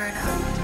try it.